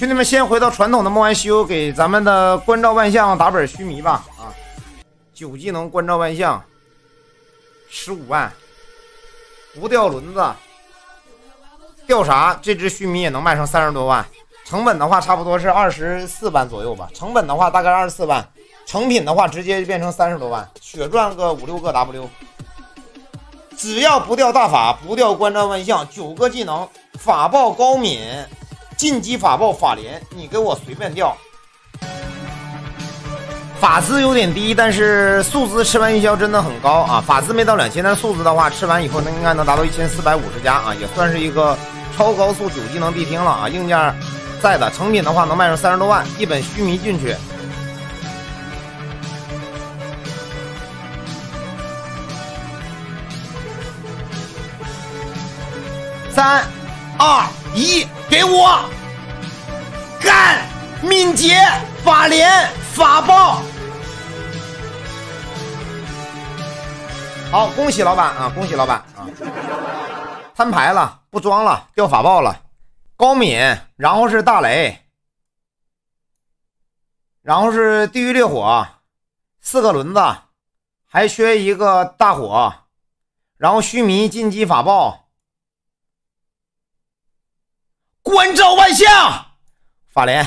兄弟们，先回到传统的梦幻西游，给咱们的关照万象打本须弥吧。啊，九技能关照万象，十五万，不掉轮子，掉啥？这只须弥也能卖上三十多万。成本的话，差不多是二十四万左右吧。成本的话，大概二十四万。成品的话，直接就变成三十多万，血赚个五六个 W。只要不掉大法，不掉关照万象，九个技能，法爆高敏，进击法爆法连，你给我随便掉。法资有点低，但是素资吃完营销真的很高啊！法资没到两千，但素资的话吃完以后，那应该能达到一千四百五十加啊，也算是一个超高速九技能必听了啊！硬件在的，成品的话能卖上三十多万，一本须弥进去。三、二、一，给我干！敏捷、法连、法爆。好，恭喜老板啊！恭喜老板啊！摊牌了，不装了，掉法爆了。高敏，然后是大雷，然后是地狱烈火，四个轮子，还缺一个大火，然后须弥进击法爆。关照万象，法莲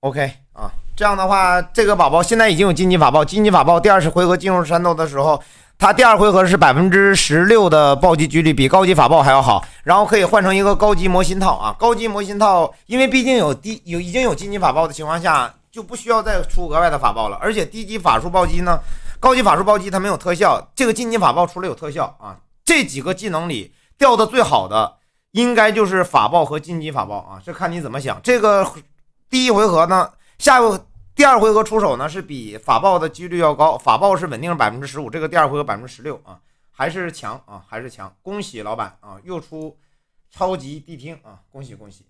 ，OK 啊，这样的话，这个宝宝现在已经有金级法爆，金级法爆第二次回合进入山洞的时候，他第二回合是百分之十六的暴击几率，比高级法爆还要好。然后可以换成一个高级魔心套啊，高级魔心套，因为毕竟有低有已经有金级法爆的情况下，就不需要再出额外的法爆了。而且低级法术暴击呢，高级法术暴击它没有特效，这个金级法爆除了有特效啊。这几个技能里掉的最好的。应该就是法爆和晋级法爆啊，这看你怎么想。这个第一回合呢，下第二回合出手呢是比法爆的几率要高，法爆是稳定百分之十五，这个第二回合百分之十六啊，还是强啊，还是强。恭喜老板啊，又出超级谛听啊，恭喜恭喜。